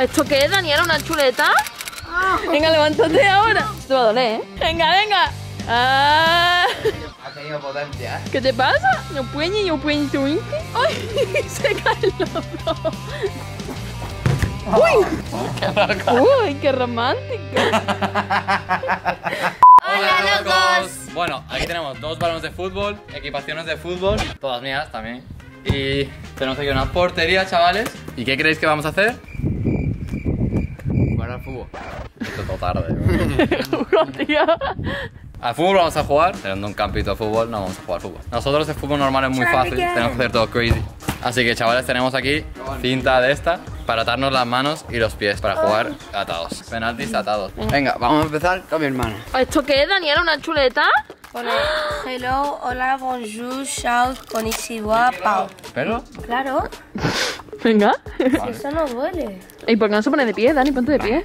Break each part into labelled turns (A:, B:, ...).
A: ¿Esto qué es, Daniela? ¿Una chuleta? Venga, levántate ahora. Te va a doler, ¿eh? Venga, venga. Ah.
B: Ha tenido potencia, ¿eh?
A: ¿Qué te pasa? No puedes, no puedes, tu ¡Ay! Se caen los dos. ¡Uy! ¡Qué romántico!
C: Hola locos. Bueno, aquí tenemos dos balones de fútbol, equipaciones de fútbol, todas mías también. Y tenemos aquí una portería, chavales. ¿Y qué creéis que vamos a hacer?
B: Fútbol.
C: Esto es todo tarde.
A: Hugo, tío.
C: Al fútbol vamos a jugar, teniendo un campito de fútbol, no vamos a jugar fútbol. Nosotros el fútbol normal es muy fácil, tenemos que hacer todo crazy. Así que chavales, tenemos aquí cinta de esta para atarnos las manos y los pies para jugar atados. Penaltis atados.
B: Venga, vamos a empezar con mi hermano.
A: ¿Esto qué es, Daniela? ¿Una chuleta?
D: Pone hello, hola, bonjour, shout, konnichiwa, pao.
C: ¿Pero?
D: Claro,
A: Venga.
D: si eso no duele.
A: ¿Y por qué no se pone de pie, Dani? Ponte de pie.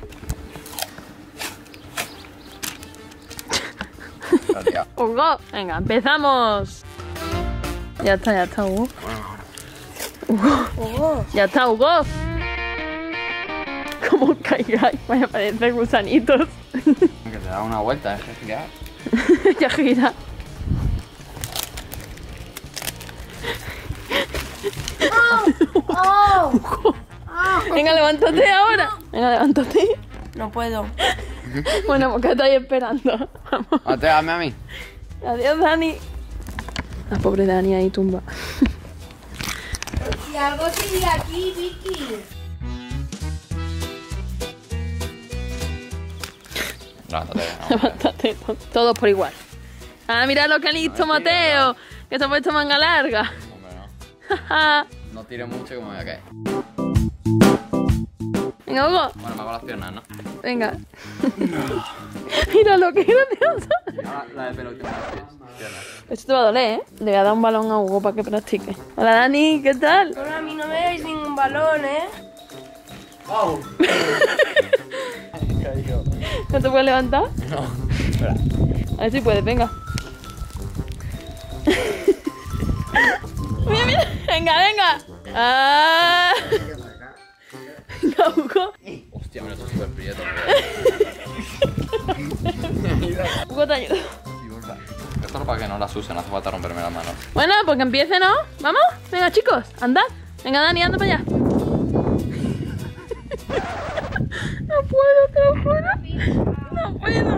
A: Hugo, venga, empezamos. Ya está, ya está, Hugo.
D: Hugo,
A: Ya está, Hugo. ¿Cómo caigáis? Vaya, parecen gusanitos.
B: Que te da una vuelta, es que ya.
A: ya gira.
D: ¡Oh!
A: Venga, levántate ahora. Venga, levántate.
D: No puedo.
A: Bueno, porque estáis esperando. Vamos.
B: Atrévame a mí.
A: Adiós, Dani. La pobre Dani ahí tumba.
D: Si algo sigue aquí, Vicky.
C: Levántate, no.
A: Levántate. Todos por igual. Ah, mira lo que ha listo Mateo. Que se ha puesto manga larga.
C: Hombre, no. No tires mucho que me voy a caer.
A: Venga, Hugo.
C: Bueno, me hago las piernas, ¿no?
A: Venga. mira lo que gracioso.
C: Ahora la de. Piernas.
A: Esto te va a doler, ¿eh? Le voy a dar un balón a Hugo para que practique. Hola, Dani. ¿Qué tal?
D: Pero a mí no me dais ningún balón, ¿eh?
A: ¿No te puedes levantar?
C: No. Espera.
A: A ver si puedes, venga. Venga, venga. Ah. Hugo.
C: Hostia, me lo estoy súper prieto.
A: Hugo te ayuda.
C: Esto es para que no las use, no hace falta romperme las manos.
A: Bueno, pues que empiece, ¿no? ¿Vamos? Venga, chicos, andad. Venga, Dani, anda para allá. No puedo, te lo juro. No puedo.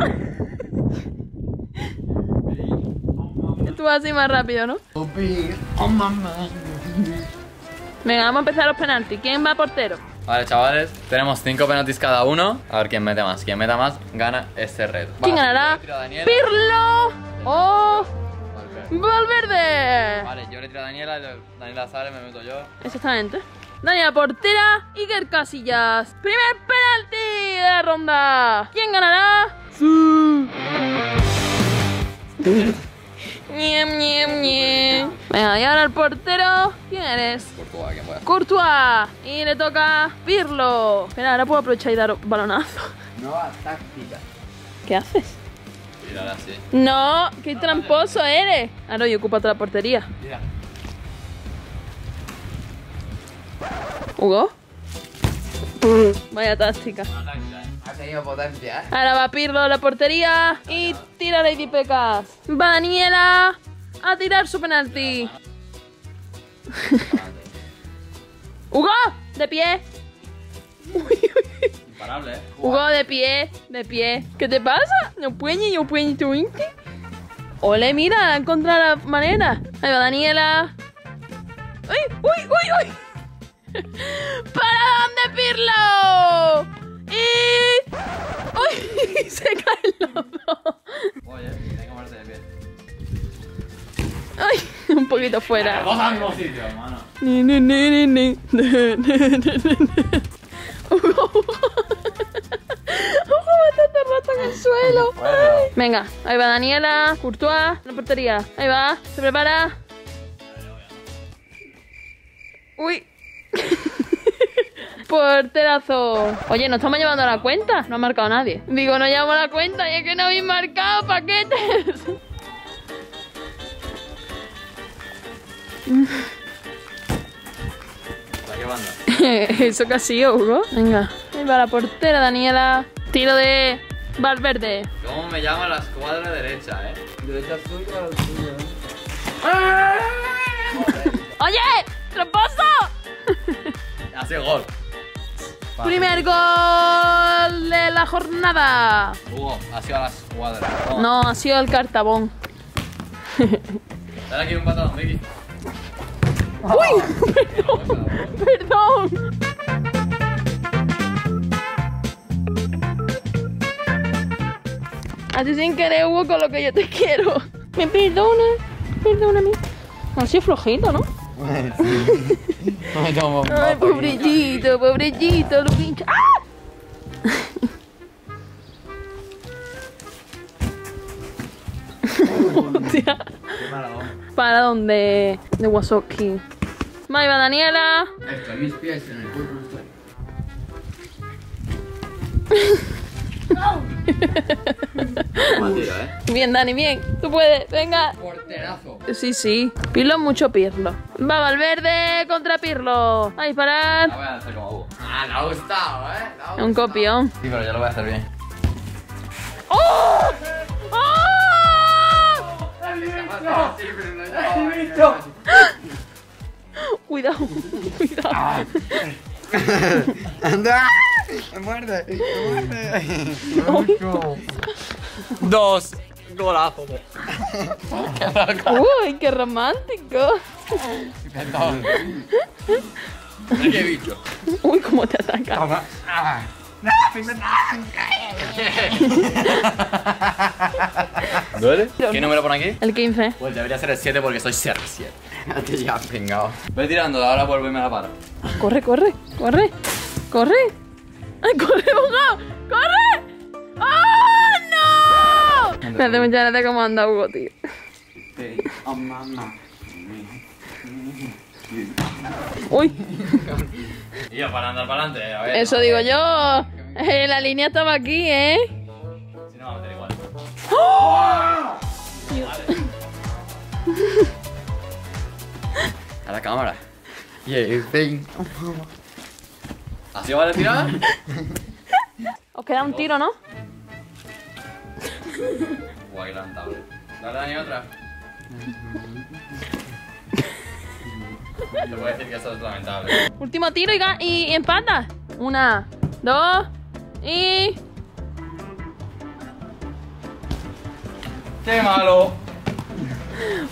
A: Tú vas así más rápido, ¿no?
B: Oh, mamá.
A: Venga, vamos a empezar los penaltis. ¿Quién va portero?
C: Vale, chavales, tenemos cinco penaltis cada uno. A ver quién mete más. Quien meta más gana este reto.
A: ¿Quién ganará? ¡Pirlo! ¡Oh! ¡Valverde!
C: Vale, yo le tiro a Daniela, Daniela sale, me meto yo.
A: Exactamente. Daniela portera, Iker Casillas. Primer penalti de la ronda. ¿Quién ganará? Sí. Ñem, ñem, ñem. Venga, y ahora el portero. ¿Quién eres?
C: Courtois, quien pueda.
A: Courtois. Y le toca Pirlo. Espera, ahora puedo aprovechar y dar balonazo.
B: Nueva táctica.
A: ¿Qué haces? No, qué tramposo eres. Ahora y ocupa toda la portería.
C: Mira.
A: Hugo. Vaya táctica. Ahora va Pirlo a la portería y tira Lady Pecas. Va Daniela a tirar su penalti. Hugo, de pie.
C: Imparable, eh.
A: Hugo, de pie, de pie. ¿Qué te pasa? No puedes, no puedes tu inti. Ole, mira, ha encontrado la manera. Ahí va Daniela. ¡Uy, uy, uy, uy! ¡Para dónde, Pirlo! ¡Uy! Se caen los dos.
C: Oye, que ponerse de pie.
A: ¡Ay! Un poquito fuera.
C: Al mismo sitio, hermano.
A: Ni, ni, ni, ni, ni. Rato en el suelo.
C: Bueno.
A: Venga, ahí va Daniela, Courtois, la portería. Ahí va, se prepara. Uy. Porterazo. Oye, no estamos llevando la cuenta. No ha marcado nadie. Digo, no llevamos la cuenta y es que no habéis marcado paquetes. Eso que ha sido, Hugo. Venga. Ahí va la portera, Daniela. Tiro de Valverde.
C: ¿Cómo me llama la escuadra derecha, eh?
B: Derecha suya o suya.
A: ¡Oye! ¡Tramposo!
C: Hace gol.
A: Primer gol de la jornada.
C: Hugo, ha sido a la escuadra. Toma.
A: No, ha sido el cartabón.
C: Dale aquí un patadón, Vicky.
A: ¡Uy! Perdón. Perdón. Así sin querer, Hugo, con lo que yo te quiero. ¿Me perdona? Perdóname. Ha sido flojito, ¿no?
B: Ay, no,
A: Ay, pobrecito, pobrecito, lo pincha. ¡Ah! Hostia. Para donde de Wasoki. Ahí va Daniela.
B: Estoy mis pies en el cuerpo. estoy.
C: Mal tiro, eh.
A: Bien, Dani, bien. Tú puedes, venga.
B: Porterazo.
A: Sí, sí. Pirlo, mucho Pirlo. Va Valverde contra Pirlo. A
C: La
A: disparar.
C: voy a hacer como Hugo.
B: Ah, le ha gustado, eh. Ha
A: Un
B: gustado.
A: copión.
C: Sí, pero yo lo voy a hacer bien.
A: ¡Oh! ¡Oh!
B: No ya.
A: Cuidado, cuidado.
B: ¡Anda! ¡Me muerde! ¡Me muerde!
C: Dos. Golazo.
A: Uy, qué romántico.
B: Perdón.
C: ¿Qué bicho?
A: Uy, cómo te ataca.
C: ¿Duele? ¿Qué número pone aquí?
A: El 15.
C: Pues debería ser el 7 porque soy CR7.
B: Te ya, pingao.
C: Voy tirando, ahora vuelvo y me la paro.
A: Corre, corre, corre, corre. ¡Ay, corre, Hugo! ¡Corre! ¡Oh, no! Me hace mucha gracia cómo anda Hugo, tío.
B: Oh.
A: Uy,
C: Y yo para andar para adelante, a ver.
A: eso digo yo. Eh, la línea estaba aquí, ¿eh?
C: Si no, va a meter igual. A la cámara.
B: Yeah, ven.
C: ¿Así vale tirar?
A: Os queda un tiro, ¿no?
C: Guay, lamentable. Dale, Dani, otra. Te voy a decir que eso es lamentable.
A: Último tiro y, y, y empata. Una, dos y.
C: ¡Qué malo!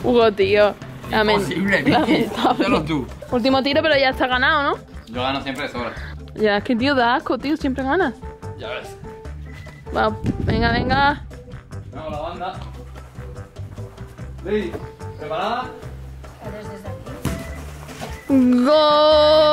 A: Hugo, tío.
B: Imposible,
A: lamentable.
B: Tú.
A: Último tiro, pero ya está ganado, ¿no?
C: Yo gano siempre de sobra.
A: Ya, es que tío, da asco, tío, siempre ganas.
C: Ya ves.
A: Va, venga, venga.
C: Vamos, la banda. Lady, ¿preparada?
A: ¡Gol!